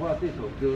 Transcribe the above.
这话，这首歌。